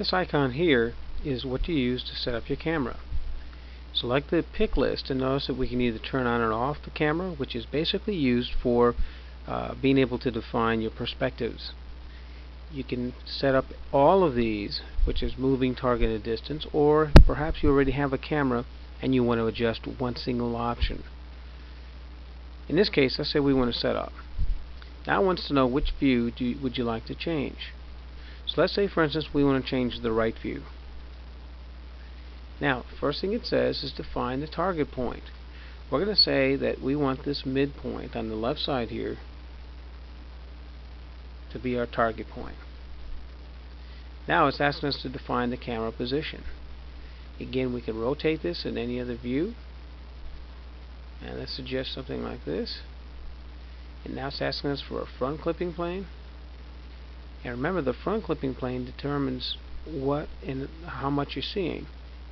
This icon here is what you use to set up your camera. Select the pick list and notice that we can either turn on or off the camera which is basically used for uh, being able to define your perspectives. You can set up all of these which is moving target and distance or perhaps you already have a camera and you want to adjust one single option. In this case let's say we want to set up. Now it wants to know which view you, would you like to change. So let's say for instance we want to change the right view. Now first thing it says is to find the target point. We're going to say that we want this midpoint on the left side here to be our target point. Now it's asking us to define the camera position. Again we can rotate this in any other view and let's suggest something like this and now it's asking us for a front clipping plane and remember the front clipping plane determines what and how much you're seeing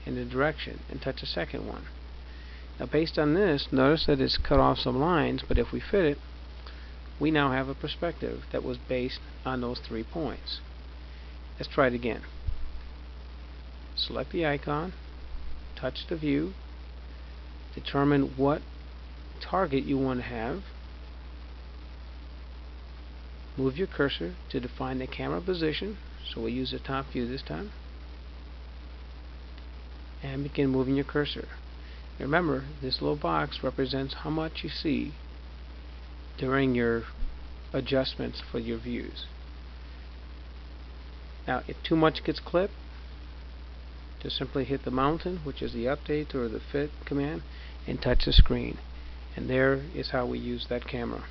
in the direction and touch the second one. Now based on this notice that it's cut off some lines but if we fit it we now have a perspective that was based on those three points. Let's try it again. Select the icon, touch the view, determine what target you want to have Move your cursor to define the camera position. So we'll use the top view this time. And begin moving your cursor. Remember, this little box represents how much you see during your adjustments for your views. Now, if too much gets clipped, just simply hit the mountain, which is the update or the fit command, and touch the screen. And there is how we use that camera.